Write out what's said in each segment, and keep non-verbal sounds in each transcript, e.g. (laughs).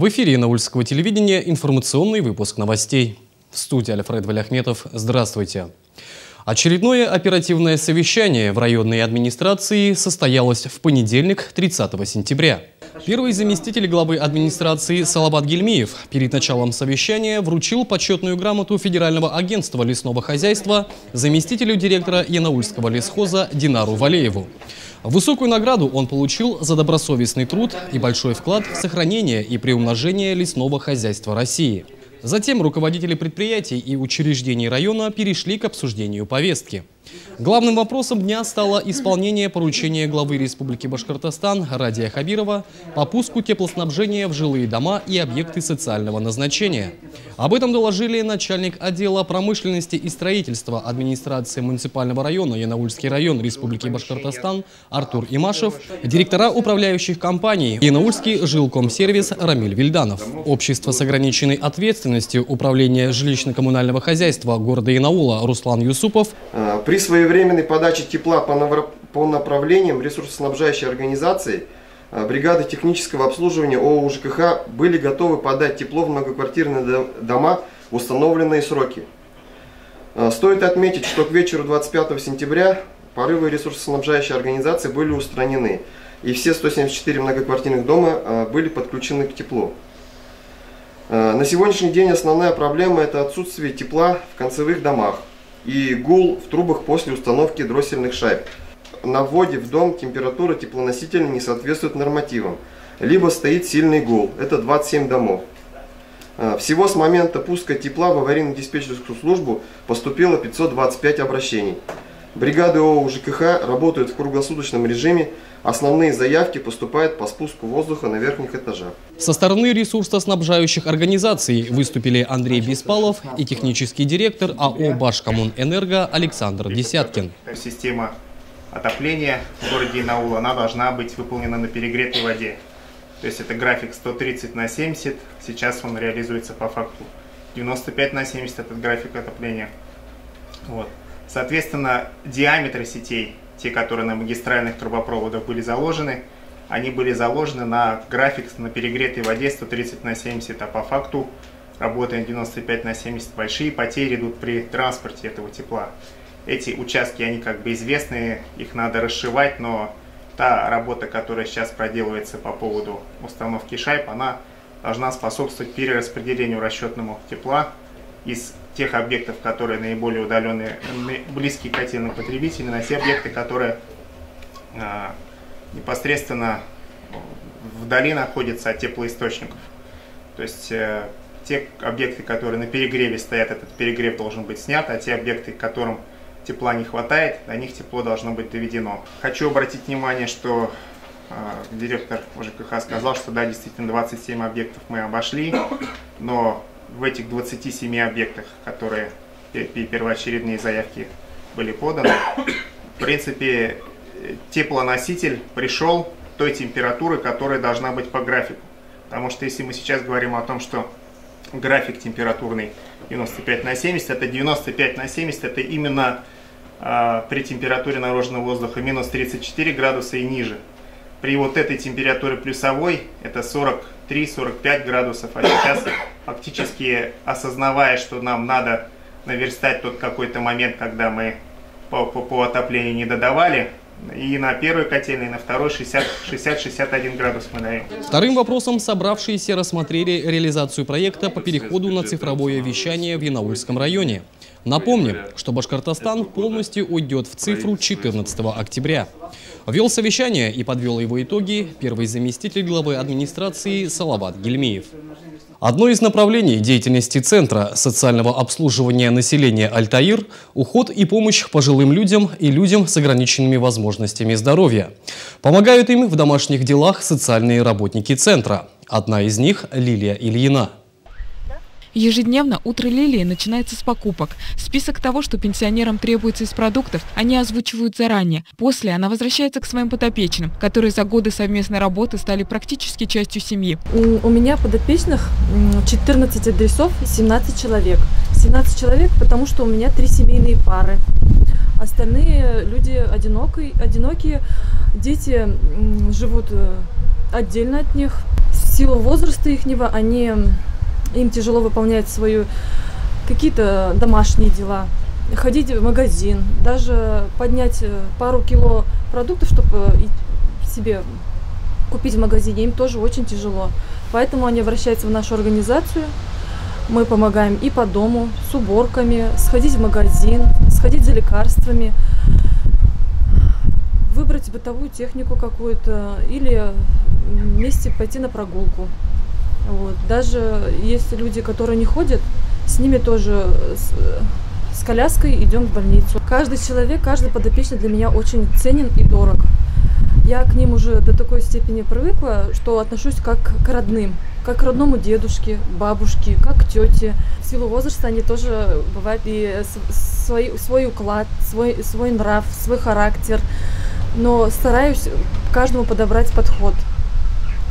В эфире Наульского телевидения информационный выпуск новостей. В студии Альфред Валяхметов. Здравствуйте. Очередное оперативное совещание в районной администрации состоялось в понедельник, 30 сентября. Первый заместитель главы администрации Салабат Гельмиев перед началом совещания вручил почетную грамоту Федерального агентства лесного хозяйства заместителю директора Янаульского лесхоза Динару Валееву. Высокую награду он получил за добросовестный труд и большой вклад в сохранение и приумножение лесного хозяйства России. Затем руководители предприятий и учреждений района перешли к обсуждению повестки. Главным вопросом дня стало исполнение поручения главы Республики Башкортостан Радия Хабирова по пуску теплоснабжения в жилые дома и объекты социального назначения. Об этом доложили начальник отдела промышленности и строительства администрации муниципального района Янаульский район Республики Башкортостан Артур Имашев, директора управляющих компаний Янаульский жилкомсервис Рамиль Вильданов, общество с ограниченной ответственностью управления жилищно-коммунального хозяйства города Янаула Руслан Юсупов. А, своевременной подаче тепла по направлениям ресурсоснабжающей организации а, бригады технического обслуживания ООО ЖКХ были готовы подать тепло в многоквартирные дома в установленные сроки. А, стоит отметить, что к вечеру 25 сентября порывы ресурсоснабжающей организации были устранены, и все 174 многоквартирных дома были подключены к теплу. На сегодняшний день основная проблема – это отсутствие тепла в концевых домах и гул в трубах после установки дроссельных шайб. На вводе в дом температура теплоносителя не соответствует нормативам, либо стоит сильный гул, это 27 домов. А, всего с момента пуска тепла в аварийно-диспетчерскую службу поступило 525 обращений. Бригады ООО ЖКХ работают в круглосуточном режиме Основные заявки поступают по спуску воздуха на верхних этажах. Со стороны ресурсоснабжающих организаций выступили Андрей Беспалов и технический директор АО «Башкоммунэнерго» Александр Десяткин. Система отопления в городе Инаула, она должна быть выполнена на перегретой воде. То есть это график 130 на 70, сейчас он реализуется по факту 95 на 70 этот график отопления. Вот. Соответственно, диаметры сетей те, которые на магистральных трубопроводах были заложены, они были заложены на график на перегретой воде 130 на 70, а по факту работаем 95 на 70. Большие потери идут при транспорте этого тепла. Эти участки, они как бы известные, их надо расшивать, но та работа, которая сейчас проделывается по поводу установки шайб, она должна способствовать перераспределению расчетному тепла из тех объектов, которые наиболее удаленные, близкие к котельным потребителям, на те объекты, которые а, непосредственно вдали находятся от теплоисточников. То есть э, те объекты, которые на перегреве стоят, этот перегрев должен быть снят, а те объекты, которым тепла не хватает, до них тепло должно быть доведено. Хочу обратить внимание, что э, директор ЖКХ сказал, что да, действительно 27 объектов мы обошли, но в этих 27 объектах, которые первоочередные заявки были поданы, в принципе, теплоноситель пришел той температуры, которая должна быть по графику. Потому что если мы сейчас говорим о том, что график температурный 95 на 70, это 95 на 70, это именно э, при температуре наружного воздуха минус 34 градуса и ниже. При вот этой температуре плюсовой это 43-45 градусов, а сейчас фактически осознавая, что нам надо наверстать тот какой-то момент, когда мы по, по, по отоплению не додавали, и на первой котельной, и на второй 60-61 градус мы даем. Вторым вопросом собравшиеся рассмотрели реализацию проекта по переходу на цифровое вещание в Янаульском районе. Напомним, что Башкортостан полностью уйдет в цифру 14 октября. Вел совещание и подвел его итоги первый заместитель главы администрации Салават Гельмиев. Одно из направлений деятельности Центра социального обслуживания населения «Альтаир» – уход и помощь пожилым людям и людям с ограниченными возможностями здоровья. Помогают им в домашних делах социальные работники Центра. Одна из них – Лилия Ильина. Ежедневно утро Лилии начинается с покупок. Список того, что пенсионерам требуется из продуктов, они озвучивают заранее. После она возвращается к своим подопечным, которые за годы совместной работы стали практически частью семьи. У меня подопечных 14 адресов, 17 человек. 17 человек, потому что у меня три семейные пары. Остальные люди одинокие, одинокие дети живут э, отдельно от них силу возраста ихнего они, им тяжело выполнять свою какие-то домашние дела, ходить в магазин, даже поднять э, пару кило продуктов, чтобы себе купить в магазине, им тоже очень тяжело. Поэтому они обращаются в нашу организацию. Мы помогаем и по дому, с уборками, сходить в магазин, сходить за лекарствами, выбрать бытовую технику какую-то или вместе пойти на прогулку. Вот. Даже если люди, которые не ходят, с ними тоже с, с коляской идем в больницу. Каждый человек, каждый подопечный для меня очень ценен и дорог. Я к ним уже до такой степени привыкла, что отношусь как к родным, как к родному дедушке, бабушке, как к тете. В силу возраста они тоже бывают и свой, свой уклад, свой, свой нрав, свой характер. Но стараюсь каждому подобрать подход.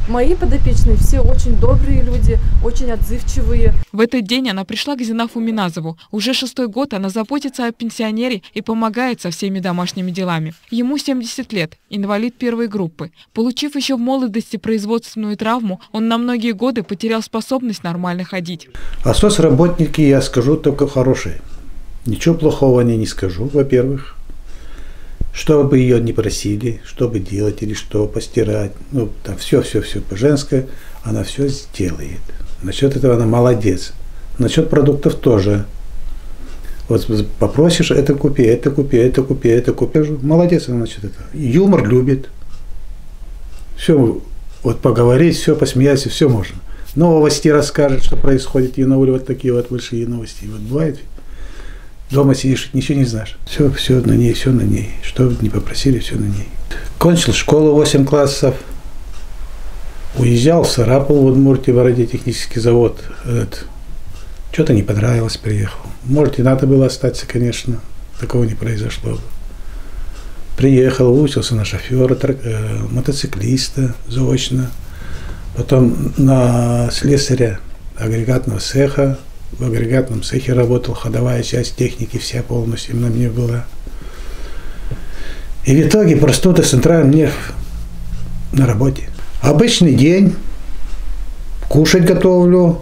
Мои подопечные все очень добрые люди, очень отзывчивые. В этот день она пришла к Зинафу Миназову. Уже шестой год она заботится о пенсионере и помогает со всеми домашними делами. Ему 70 лет, инвалид первой группы. Получив еще в молодости производственную травму, он на многие годы потерял способность нормально ходить. А соцработники, я скажу, только хорошие. Ничего плохого они не скажу, во-первых что бы ее не просили, что бы делать или что постирать, ну, там все, все, все по-женски, она все сделает. Насчет этого она молодец. Насчет продуктов тоже. Вот попросишь, это купи, это купи, это купи, это купи. Молодец она насчет этого. Юмор любит. Все, вот поговорить, все посмеяться, все можно. Новости расскажет, что происходит, и на вот такие вот большие новости. Вот бывает Дома сидишь, ничего не знаешь. Все, все на ней, все на ней. Что не попросили, все на ней. Кончил школу 8 классов. Уезжал в Сарапул, в Удмуртии, в радиотехнический завод. Что-то не понравилось, приехал. Может, и надо было остаться, конечно. Такого не произошло бы. Приехал, выучился на шофера, э, мотоциклиста заочно. Потом на слесаря агрегатного цеха в агрегатном цехе работал, ходовая часть техники вся полностью на мне была. И в итоге простота центральный нерв на работе. Обычный день, кушать готовлю,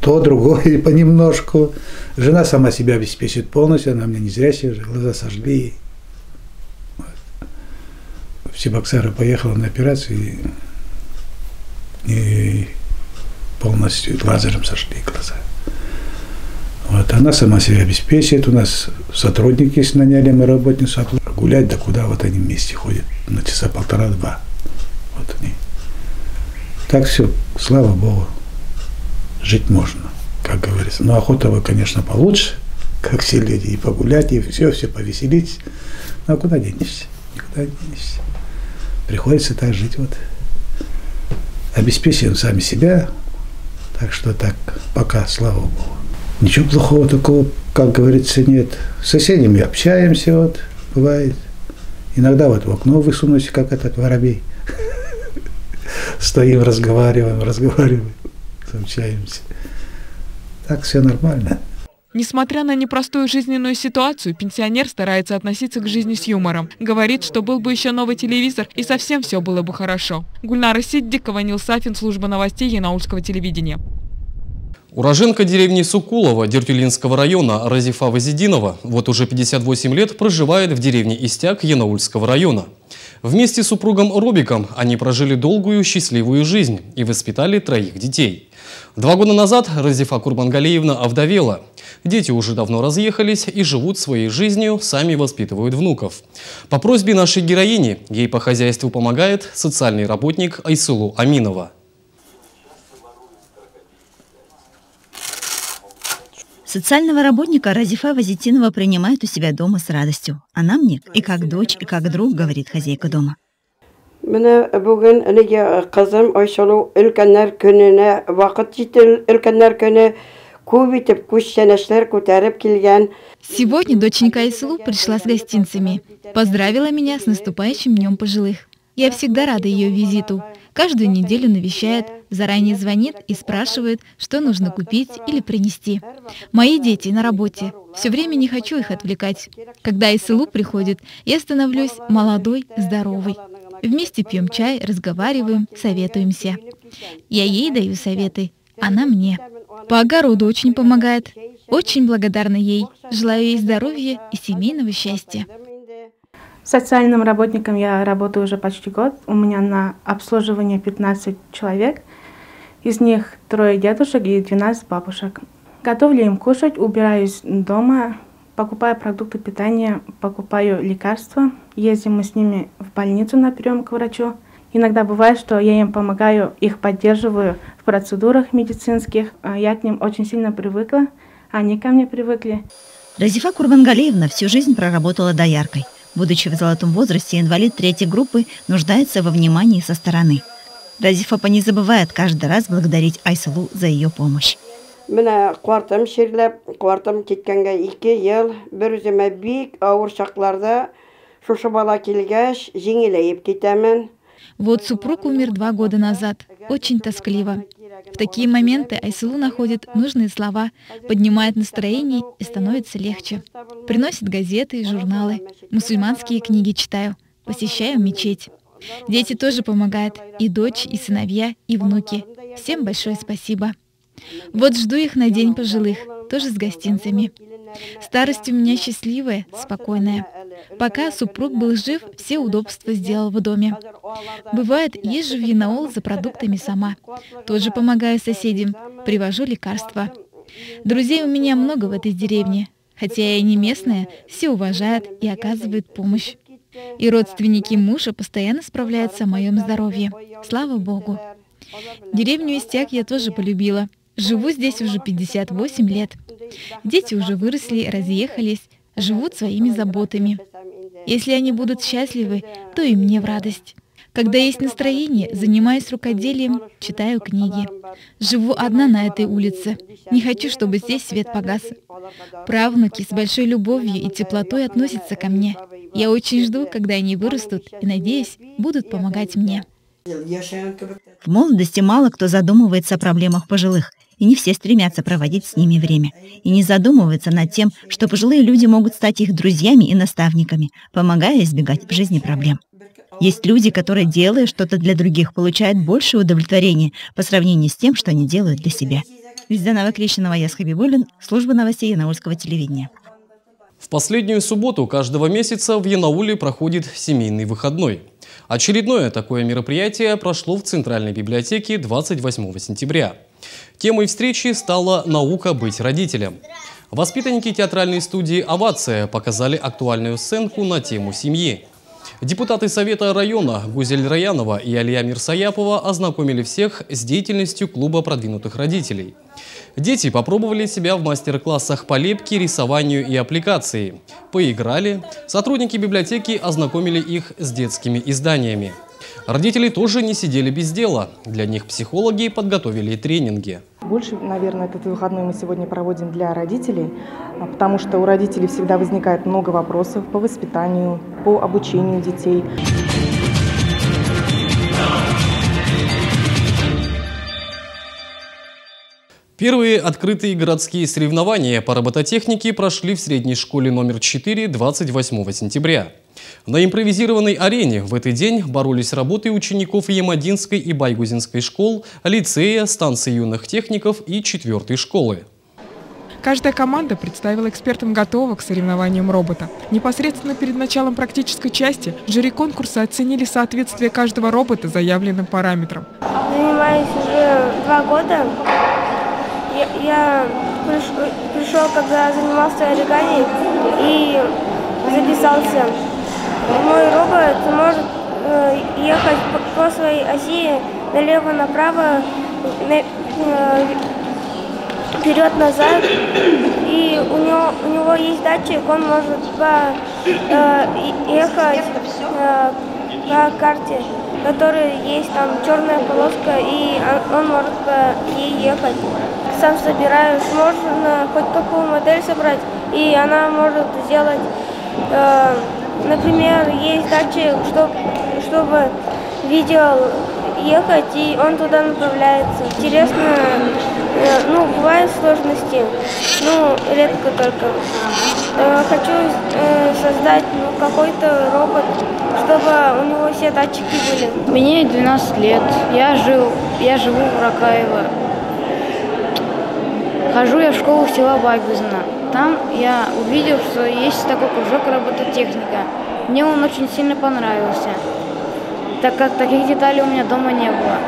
то, другое, (laughs) понемножку. Жена сама себя обеспечит полностью, она мне не зря себе глаза сожгли. В Сибаксары поехала на операцию и, и полностью лазером сошли глаза. Вот, она сама себя обеспечивает. У нас сотрудники есть, наняли мы работницу. Гулять, да куда вот они вместе ходят. На часа полтора-два. Вот они. Так все, слава Богу, жить можно, как говорится. Но охота вы, конечно, получше, (laughs) как все люди, и погулять, и все, все повеселить. Ну а куда денешься? Никуда денешься. Приходится так жить вот. Обеспечиваем сами себя. Так что так, пока, слава Богу. Ничего плохого такого, как говорится, нет. С соседями общаемся, вот, бывает. Иногда вот в окно высунусь, как этот воробей. (laughs) Стоим, разговариваем, разговариваем, общаемся. Так все нормально. Несмотря на непростую жизненную ситуацию, пенсионер старается относиться к жизни с юмором. Говорит, что был бы еще новый телевизор, и совсем все было бы хорошо. Гульнара Сиддикова, Нил Сафин, служба новостей Янаульского телевидения. Уроженка деревни Сукулова Дертюлинского района Разифа Вазидинова вот уже 58 лет проживает в деревне Истяк Янаульского района. Вместе с супругом Робиком они прожили долгую счастливую жизнь и воспитали троих детей. Два года назад Разифа Курбангалеевна овдовела. Дети уже давно разъехались и живут своей жизнью, сами воспитывают внуков. По просьбе нашей героини ей по хозяйству помогает социальный работник Айсулу Аминова. Социального работника Разифа Вазитинова принимает у себя дома с радостью. Она мне и как дочь, и как друг, говорит хозяйка дома. Сегодня доченька Айсалу пришла с гостинцами. Поздравила меня с наступающим днем пожилых. Я всегда рада ее визиту. Каждую неделю навещает, заранее звонит и спрашивает, что нужно купить или принести. Мои дети на работе. Все время не хочу их отвлекать. Когда ИСЛУ приходит, я становлюсь молодой, здоровой. Вместе пьем чай, разговариваем, советуемся. Я ей даю советы, она мне. По огороду очень помогает. Очень благодарна ей. Желаю ей здоровья и семейного счастья. Социальным работником я работаю уже почти год. У меня на обслуживание 15 человек. Из них трое дедушек и 12 бабушек. Готовлю им кушать, убираюсь дома, покупаю продукты питания, покупаю лекарства. Ездим мы с ними в больницу на прием к врачу. Иногда бывает, что я им помогаю, их поддерживаю в процедурах медицинских. А я к ним очень сильно привыкла, они ко мне привыкли. Разифа Курбангалеевна всю жизнь проработала дояркой. Будучи в золотом возрасте, инвалид третьей группы нуждается во внимании со стороны. Разифа не забывает каждый раз благодарить Айсалу за ее помощь. Менә картым ширләп, картым киткәнгә 2 ел, бер үземә бик авыр чакларда шушы бала килгәч, җиңеләеп китәмен. Вот супруг умер два года назад. Очень тоскливо. В такие моменты Айсулу находит нужные слова, поднимает настроение и становится легче. Приносит газеты и журналы. Мусульманские книги читаю. Посещаю мечеть. Дети тоже помогают. И дочь, и сыновья, и внуки. Всем большое спасибо. Вот жду их на День пожилых, тоже с гостинцами. Старость у меня счастливая, спокойная. Пока супруг был жив, все удобства сделал в доме. Бывает, езжу в Янаул за продуктами сама. Тоже помогаю соседям, привожу лекарства. Друзей у меня много в этой деревне. Хотя я и не местная, все уважают и оказывают помощь. И родственники мужа постоянно справляются о моем здоровье. Слава Богу. Деревню Истяк я тоже полюбила. Живу здесь уже 58 лет. Дети уже выросли, разъехались, живут своими заботами. Если они будут счастливы, то и мне в радость. Когда есть настроение, занимаюсь рукоделием, читаю книги. Живу одна на этой улице. Не хочу, чтобы здесь свет погас. Правнуки с большой любовью и теплотой относятся ко мне. Я очень жду, когда они вырастут, и, надеюсь, будут помогать мне. В молодости мало кто задумывается о проблемах пожилых и не все стремятся проводить с ними время, и не задумываются над тем, что пожилые люди могут стать их друзьями и наставниками, помогая избегать в жизни проблем. Есть люди, которые, делая что-то для других, получают больше удовлетворения по сравнению с тем, что они делают для себя. Визданова Крещенова, Яс Хабибулин, служба новостей Янаульского телевидения. В последнюю субботу каждого месяца в Янауле проходит семейный выходной. Очередное такое мероприятие прошло в Центральной библиотеке 28 сентября. Темой встречи стала «Наука быть родителем». Воспитанники театральной студии «Овация» показали актуальную сценку на тему семьи. Депутаты Совета района Гузель Раянова и Алия Мирсаяпова ознакомили всех с деятельностью клуба продвинутых родителей. Дети попробовали себя в мастер-классах по лепке, рисованию и аппликации. Поиграли. Сотрудники библиотеки ознакомили их с детскими изданиями. Родители тоже не сидели без дела. Для них психологи подготовили тренинги. Больше, наверное, этот выходной мы сегодня проводим для родителей, а, потому что у родителей всегда возникает много вопросов по воспитанию, по обучению детей. Первые открытые городские соревнования по робототехнике прошли в средней школе номер 4 28 сентября. На импровизированной арене в этот день боролись работы учеников Емадинской и Байгузинской школ, лицея, станции юных техников и четвертой школы. Каждая команда представила экспертам готова к соревнованиям робота. Непосредственно перед началом практической части жюри конкурса оценили соответствие каждого робота заявленным параметрам. Занимаюсь уже два года. Я, я пришел, пришел, когда занимался оригами и записался мой робот может э, ехать по, по своей оси налево-направо, на, э, вперед-назад. И у него, у него есть датчик, он может по, э, ехать э, по карте, которая есть там черная полоска, и он, может по ей ехать. Сам собираю, можно хоть какую модель собрать, и она может сделать э, Например, есть датчик, чтобы, чтобы видел ехать, и он туда направляется. Интересно, э, ну, бывают сложности, ну, редко только. Э, хочу э, создать ну, какой-то робот, чтобы у него все датчики были. Мне 12 лет, я, жил, я живу в Ракаево. Хожу я в школу села Байгузина. Там я увидел, что есть такой кружок робототехника. Мне он очень сильно понравился, так как таких деталей у меня дома не было.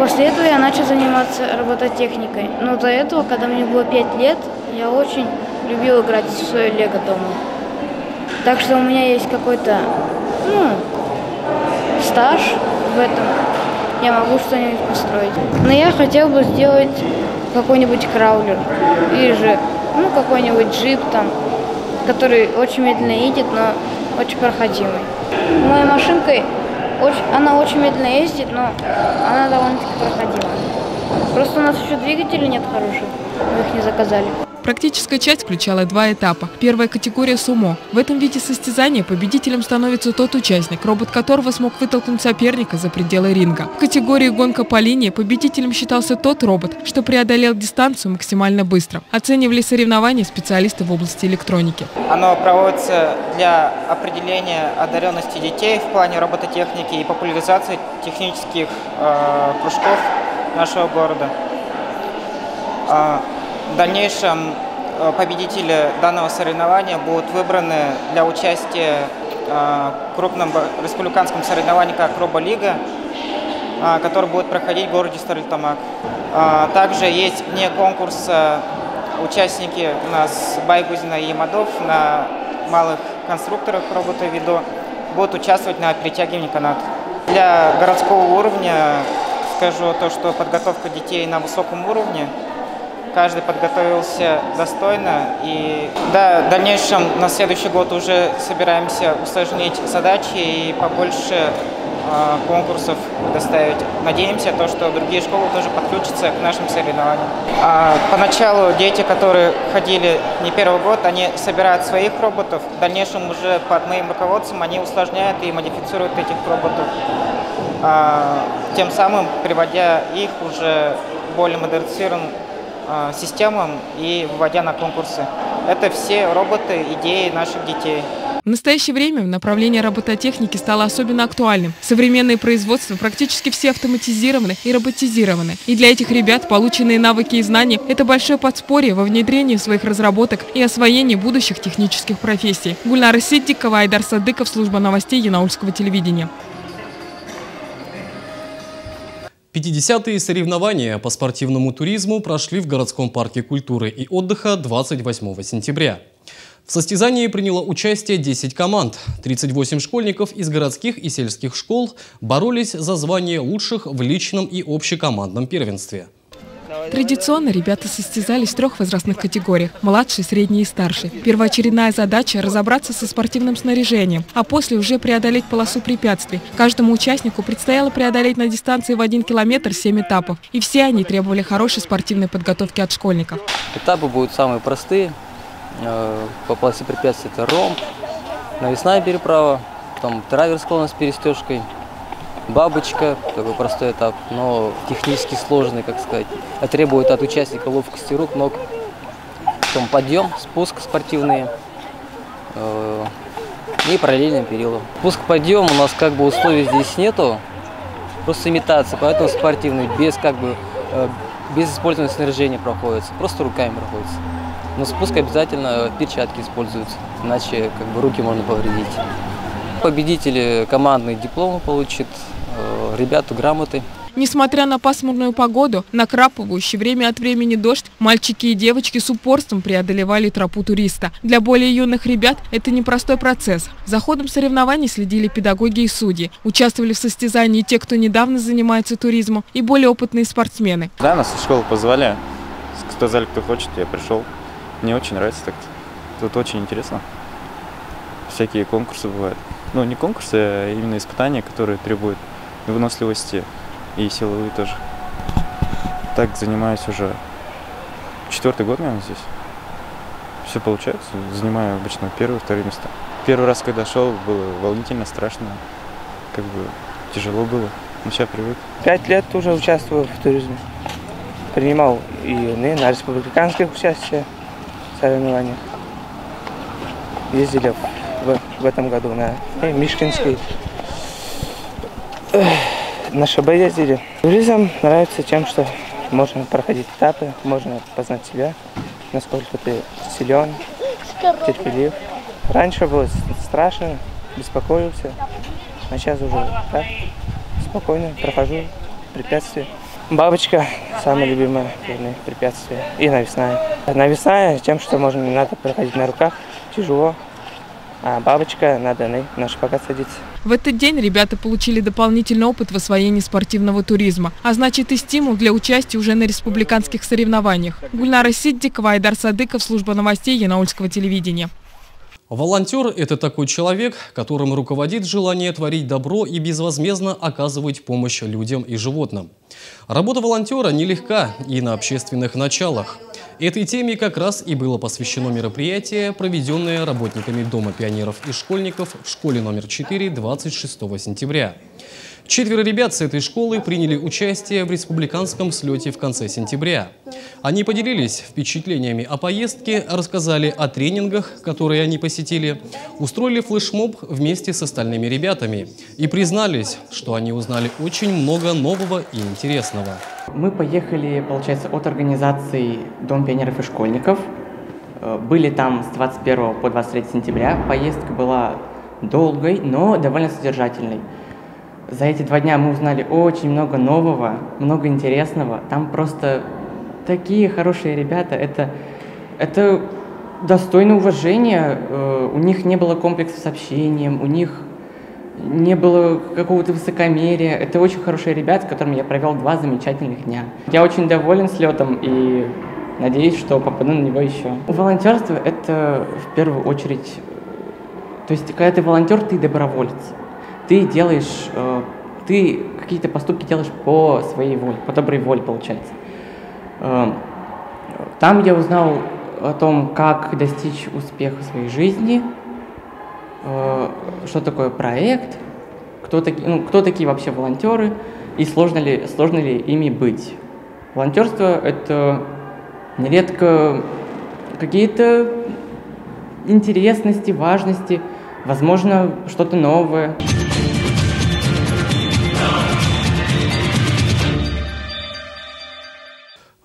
После этого я начал заниматься робототехникой. Но до этого, когда мне было 5 лет, я очень любил играть в свое лего дома. Так что у меня есть какой-то, ну, стаж в этом. Я могу что-нибудь построить. Но я хотел бы сделать какой-нибудь краулер. Или же, ну, какой-нибудь джип там, который очень медленно едет, но очень проходимый. Моей машинкой, очень, она очень медленно ездит, но она довольно-таки проходимая. Просто у нас еще двигателей нет хороших, мы их не заказали. Практическая часть включала два этапа. Первая категория сумо. В этом виде состязания победителем становится тот участник, робот которого смог вытолкнуть соперника за пределы ринга. В категории гонка по линии победителем считался тот робот, что преодолел дистанцию максимально быстро. Оценивали соревнования специалисты в области электроники. Оно проводится для определения одаренности детей в плане робототехники и популяризации технических э, кружков нашего города. В дальнейшем э, победители данного соревнования будут выбраны для участия э, в крупном республиканском соревновании, как Роболига, э, который будет проходить в городе Старлитамак. Также есть вне конкурса участники у нас Байгузина и Ямадов на малых конструкторах робота Видо будут участвовать на перетягивании канат. Для городского уровня скажу то, что подготовка детей на высоком уровне – каждый подготовился достойно. И да, в дальнейшем на следующий год уже собираемся усложнить задачи и побольше э, конкурсов доставить. Надеемся, то, что другие школы тоже подключатся к нашим соревнованиям. А поначалу дети, которые ходили не первый год, они собирают своих роботов. В дальнейшем уже под моим руководством они усложняют и модифицируют этих роботов. А, тем самым приводя их уже более модернизированным системам и выводя на конкурсы. Это все роботы, идеи наших детей. В настоящее время направление робототехники стало особенно актуальным. Современные производства практически все автоматизированы и роботизированы. И для этих ребят полученные навыки и знания – это большое подспорье во внедрении своих разработок и освоении будущих технических профессий. Гульнара Сиддикова, Айдар Садыков, служба новостей Янаульского телевидения. 50-е соревнования по спортивному туризму прошли в городском парке культуры и отдыха 28 сентября. В состязании приняло участие 10 команд. 38 школьников из городских и сельских школ боролись за звание лучших в личном и общекомандном первенстве. Традиционно ребята состязались в трех возрастных категориях – младший, средний и старший. Первоочередная задача – разобраться со спортивным снаряжением, а после уже преодолеть полосу препятствий. Каждому участнику предстояло преодолеть на дистанции в один километр семь этапов. И все они требовали хорошей спортивной подготовки от школьников. Этапы будут самые простые. Э, по полосе препятствий это ромб, навесная переправа, потом траверс склон с перестежкой, бабочка, такой простой этап, но технически сложный, как сказать. А требует от участника ловкости рук, ног. Потом подъем, спуск спортивные э, и параллельным перилом. Спуск подъем у нас как бы условий здесь нету, просто имитация, поэтому спортивный, без как бы э, без использования снаряжения проходится, просто руками проходится. Но спуск обязательно перчатки используются, иначе как бы руки можно повредить. Победители командный диплом получит, э, ребята грамоты. Несмотря на пасмурную погоду, накрапывающий время от времени дождь, мальчики и девочки с упорством преодолевали тропу туриста. Для более юных ребят это непростой процесс. За ходом соревнований следили педагоги и судьи. Участвовали в состязании те, кто недавно занимается туризмом, и более опытные спортсмены. Да, нас в школу позвали. Сказали, кто хочет, я пришел. Мне очень нравится так. Тут очень интересно. Всякие конкурсы бывают. Ну, не конкурсы, а именно испытания, которые требуют выносливости и силовые тоже. Так занимаюсь уже четвертый год, наверное, здесь. Все получается. Занимаю обычно первые, вторые места. Первый раз, когда шел, было волнительно, страшно. Как бы тяжело было. Но сейчас привык. Пять лет уже участвую в туризме. Принимал и на республиканских участиях соревнованиях. Ездили в, в этом году на Мишкинский. На ШБ ездили. Туризм нравится тем, что можно проходить этапы, можно познать себя, насколько ты силен, терпелив. Раньше было страшно, беспокоился, а сейчас уже так, спокойно прохожу препятствия. Бабочка – самое любимое препятствие. И навесная. Навесная тем, что можно не надо проходить на руках, тяжело. А бабочка надо на, на шпагат садиться. В этот день ребята получили дополнительный опыт в освоении спортивного туризма, а значит и стимул для участия уже на республиканских соревнованиях. Гульнара Сиддикова, Айдар Садыков, служба новостей Янаульского телевидения. Волонтер – это такой человек, которым руководит желание творить добро и безвозмездно оказывать помощь людям и животным. Работа волонтера нелегка и на общественных началах. Этой теме как раз и было посвящено мероприятие, проведенное работниками Дома пионеров и школьников в школе номер 4 26 сентября. Четверо ребят с этой школы приняли участие в республиканском слете в конце сентября. Они поделились впечатлениями о поездке, рассказали о тренингах, которые они посетили, устроили флешмоб вместе с остальными ребятами и признались, что они узнали очень много нового и интересного. Мы поехали, получается, от организации Дом пионеров и школьников. Э, были там с 21 по 23 сентября. Поездка была долгой, но довольно содержательной. За эти два дня мы узнали очень много нового, много интересного. Там просто такие хорошие ребята. Это, это достойно уважения. Э, у них не было комплекса с общением, у них не было какого-то высокомерия. Это очень хорошие ребята, с которыми я провел два замечательных дня. Я очень доволен слетом и надеюсь, что попаду на него еще. Волонтерство — это в первую очередь... То есть, когда ты волонтер, ты доброволец ты делаешь, э, ты какие-то поступки делаешь по своей воле, по доброй воле, получается. Э, там я узнал о том, как достичь успеха в своей жизни, э, что такое проект, кто, таки, ну, кто такие вообще волонтеры и сложно ли, сложно ли ими быть. Волонтерство – это нередко какие-то интересности, важности, возможно, что-то новое.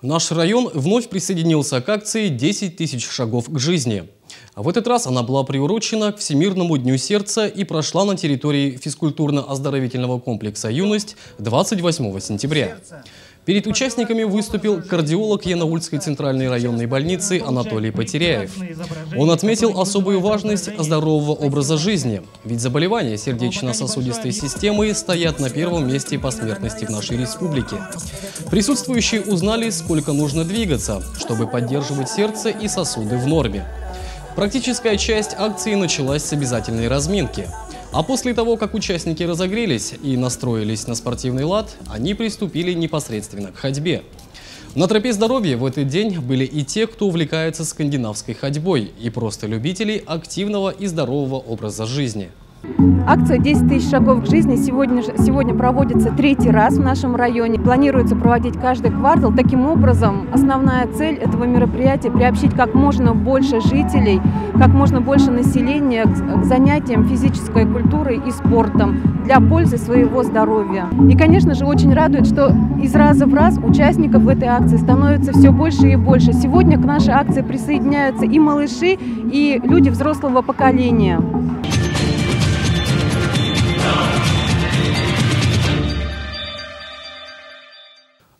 Наш район вновь присоединился к акции «10 тысяч шагов к жизни». В этот раз она была приурочена к Всемирному дню сердца и прошла на территории физкультурно-оздоровительного комплекса «Юность» 28 сентября. Перед участниками выступил кардиолог Янаульской центральной районной больницы Анатолий Потеряев. Он отметил особую важность здорового образа жизни, ведь заболевания сердечно-сосудистой системы стоят на первом месте по смертности в нашей республике. Присутствующие узнали, сколько нужно двигаться, чтобы поддерживать сердце и сосуды в норме. Практическая часть акции началась с обязательной разминки – а после того, как участники разогрелись и настроились на спортивный лад, они приступили непосредственно к ходьбе. На тропе здоровья в этот день были и те, кто увлекается скандинавской ходьбой, и просто любители активного и здорового образа жизни. Акция «10 тысяч шагов к жизни» сегодня, сегодня проводится третий раз в нашем районе. Планируется проводить каждый квартал. Таким образом, основная цель этого мероприятия – приобщить как можно больше жителей, как можно больше населения к, занятиям физической культурой и спортом для пользы своего здоровья. И, конечно же, очень радует, что из раза в раз участников этой акции становится все больше и больше. Сегодня к нашей акции присоединяются и малыши, и люди взрослого поколения.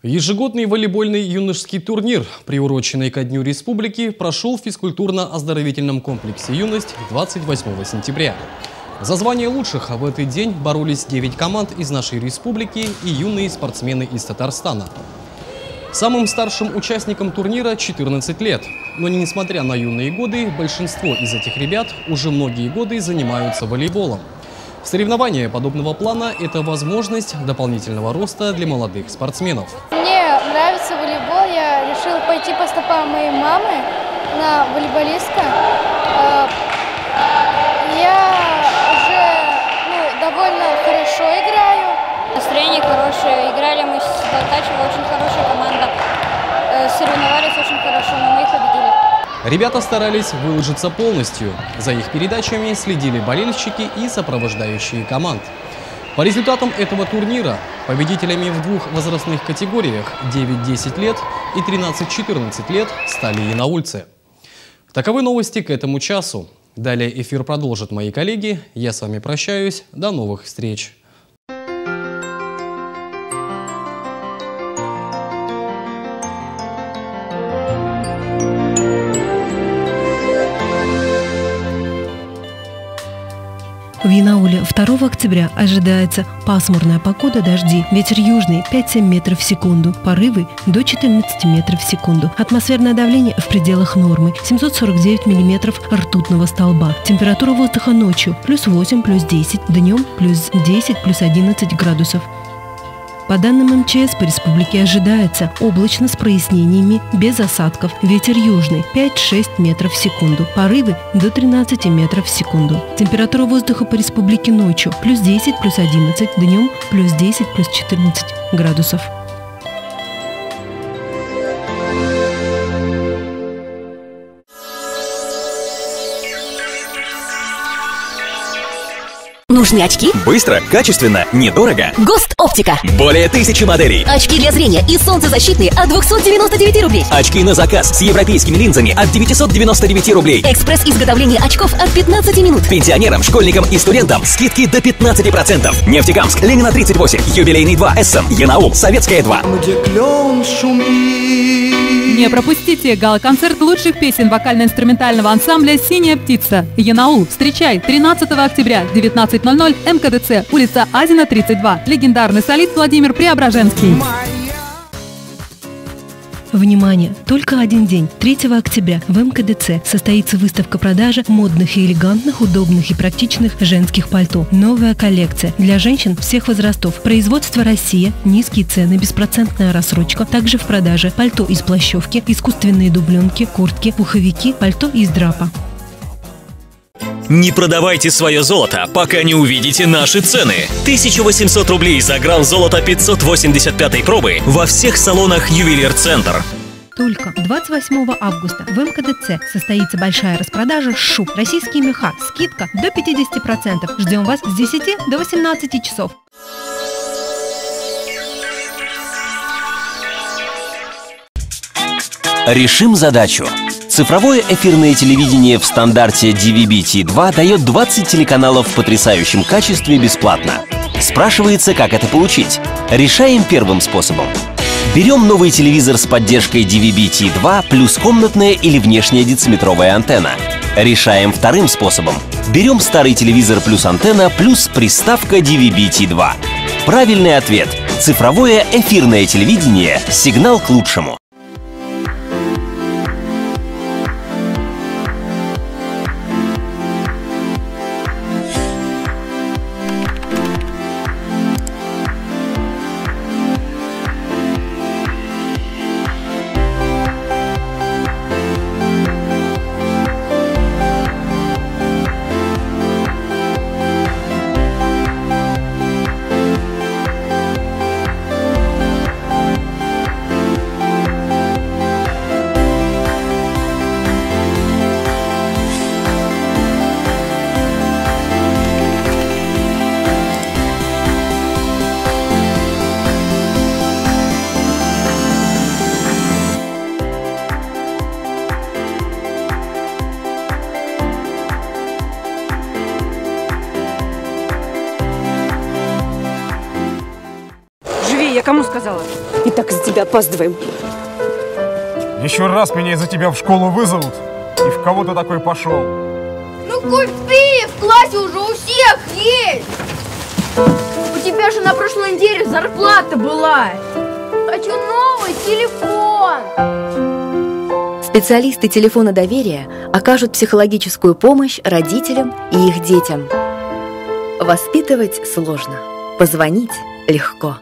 Ежегодный волейбольный юношеский турнир, приуроченный ко Дню Республики, прошел в физкультурно-оздоровительном комплексе «Юность» 28 сентября. За звание лучших в этот день боролись 9 команд из нашей республики и юные спортсмены из Татарстана. Самым старшим участникам турнира 14 лет. Но несмотря на юные годы, большинство из этих ребят уже многие годы занимаются волейболом. Соревнования подобного плана – это возможность дополнительного роста для молодых спортсменов. Мне нравится волейбол. Я решил пойти по стопам моей мамы на волейболистка. А, я уже ну, довольно хорошо играю. Настроение хорошее. Играли мы с балтачевой очень хорошая команда. Э, соревновались очень хорошо, но мы их победили. Ребята старались выложиться полностью. За их передачами следили болельщики и сопровождающие команд. По результатам этого турнира победителями в двух возрастных категориях 9-10 лет и 13-14 лет стали янаульцы. Таковы новости к этому часу. Далее эфир продолжат мои коллеги. Я с вами прощаюсь. До новых встреч. В Янауле 2 октября ожидается пасмурная погода, дожди, ветер южный 5-7 метров в секунду, порывы до 14 метров в секунду. Атмосферное давление в пределах нормы 749 миллиметров ртутного столба. Температура воздуха ночью плюс 8, плюс 10, днем плюс 10, плюс 11 градусов. По данным МЧС, по республике ожидается облачно с прояснениями, без осадков, ветер южный 5-6 метров в секунду, порывы до 13 метров в секунду. Температура воздуха по республике ночью плюс 10, плюс 11, днем плюс 10, плюс 14 градусов. Нужны очки? Быстро, качественно, недорого. ГОСТ Оптика. Более тысячи моделей. Очки для зрения и солнцезащитные от 299 рублей. Очки на заказ с европейскими линзами от 999 рублей. Экспресс изготовление очков от 15 минут. Пенсионерам, школьникам и студентам скидки до 15%. Нефтекамск, Ленина 38, юбилейный 2, СМ, Янаул, Советская 2. Где клен шумит. Не пропустите гала-концерт лучших песен вокально-инструментального ансамбля «Синяя птица». Янаул. Встречай 13 октября, 19.00, МКДЦ, улица Азина, 32. Легендарный солист Владимир Преображенский. Внимание! Только один день, 3 октября, в МКДЦ состоится выставка-продажа модных и элегантных, удобных и практичных женских пальто. Новая коллекция для женщин всех возрастов. Производство Россия, низкие цены, беспроцентная рассрочка. Также в продаже пальто из плащевки, искусственные дубленки, куртки, пуховики, пальто из драпа. Не продавайте свое золото, пока не увидите наши цены. 1800 рублей за грамм золота 585 пробы во всех салонах Ювелир Центр. Только 28 августа в МКДЦ состоится большая распродажа шуб. Российские меха. Скидка до 50%. Ждем вас с 10 до 18 часов. Решим задачу. Цифровое эфирное телевидение в стандарте DVB-T2 дает 20 телеканалов в потрясающем качестве бесплатно. Спрашивается, как это получить. Решаем первым способом. Берем новый телевизор с поддержкой DVB-T2 плюс комнатная или внешняя дециметровая антенна. Решаем вторым способом. Берем старый телевизор плюс антенна плюс приставка DVB-T2. Правильный ответ. Цифровое эфирное телевидение. Сигнал к лучшему. И так из тебя опаздываем. Еще раз меня из-за тебя в школу вызовут. И в кого ты такой пошел? Ну купи! В классе уже у всех есть! У тебя же на прошлой неделе зарплата была! Хочу новый телефон! Специалисты телефона доверия окажут психологическую помощь родителям и их детям. Воспитывать сложно. Позвонить легко.